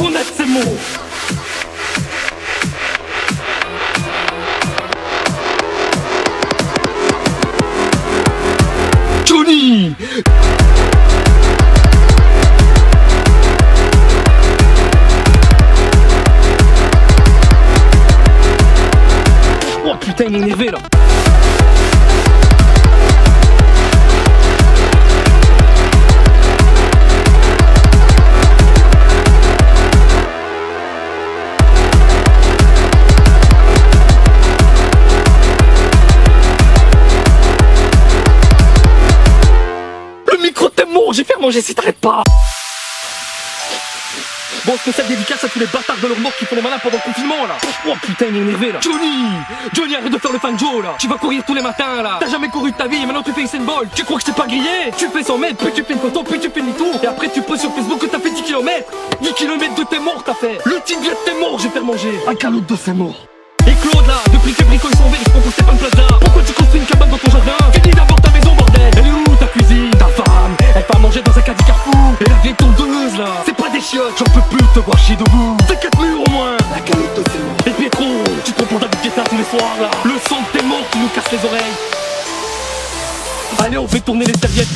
honnête, c'est mots. Johnny Oh putain, il est là micro t'es mort, j'ai fait manger si t'arrêtes pas. Bon, spécial dédicace à tous les bâtards de leur mort qui font les malins pendant le confinement là. Oh putain, il est énervé là. Johnny! Johnny, arrête de faire le fan Joe là. Tu vas courir tous les matins là. T'as jamais couru de ta vie et maintenant tu fais une ball Tu crois que je t'ai pas grillé? Tu fais 100 mètres, puis tu fais une photo, puis tu fais demi-tour. Et après tu poses sur Facebook que t'as fait 10 km 10 km de tes morts t'as fait. Le vient de tes morts, j'ai fait manger. Un canot de ses morts Et Claude là, depuis que Brico ils sont verts, ils se pas plaza Pourquoi tu construis une cabane dans ton jardin? Finis d'abord ta maison bordel. Elle est où ta cuisine? Le son de tes morts qui nous casse les oreilles. Allez on fait tourner les serviettes.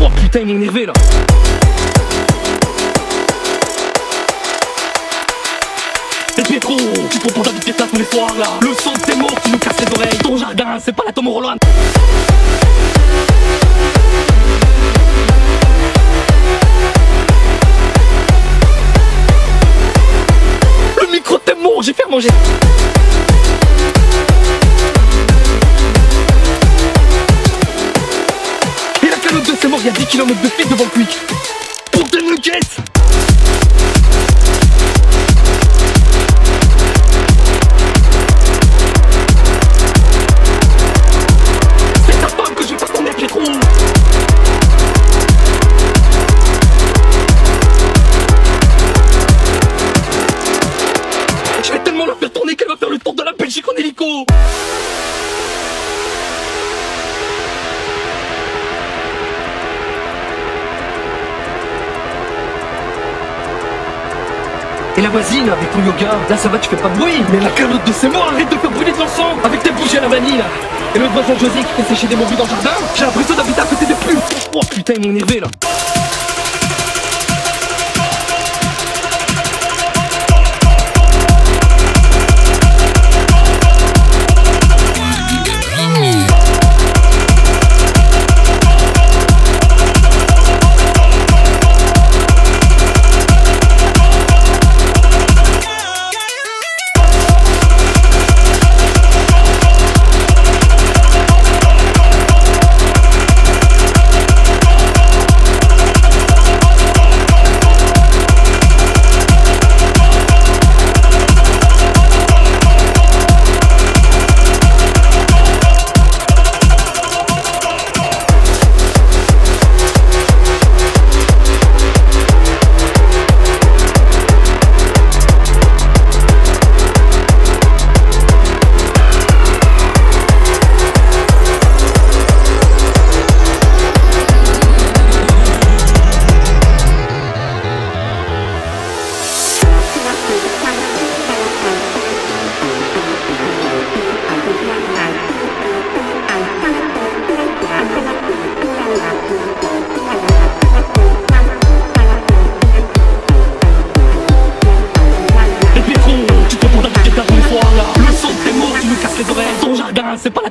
Oh putain il est énervé là. Et Pietro, tu te prends David Guetta tous les soirs là. Le son de tes morts qui nous casse les oreilles. Ton jardin c'est pas la Tom Et la calotte de ses morts, il y a 10 km de fil devant le quick Pour des nuggets Et la voisine avec ton yoga, là ça va tu fais pas de bruit. Mais la calotte de ses morts, arrête de faire brûler de l'encens. Avec tes bougies à la vanille là. Et le voisin José qui fait sécher des morbus dans le jardin. J'ai l'impression d'habiter à côté des plumes. Oh putain il est énervé là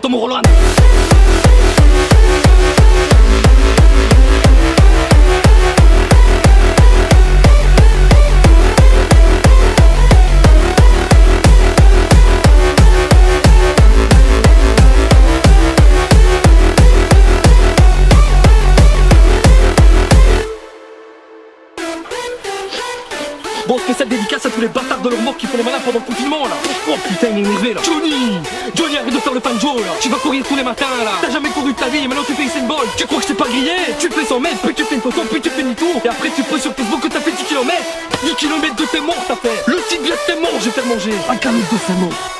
jardin c'est pas la Tom Roland Bon, spécial dédicace à tous les bâtards de leur mort qui font les malins pendant le confinement là. Oh putain, il est énervé là. Johnny! Johnny, arrête de faire le fan Joe là. Tu vas courir tous les matins là. T'as jamais couru de ta vie et maintenant tu fais une ball Tu crois que t'ai pas grillé? Tu fais 100 mètres, puis tu fais une photo, puis tu fais demi-tour. Et après tu poses sur Facebook que t'as fait 10 km 10 km de tes morts t'as fait. Le vient de tes morts, j'ai fait manger. Un canot de ses morts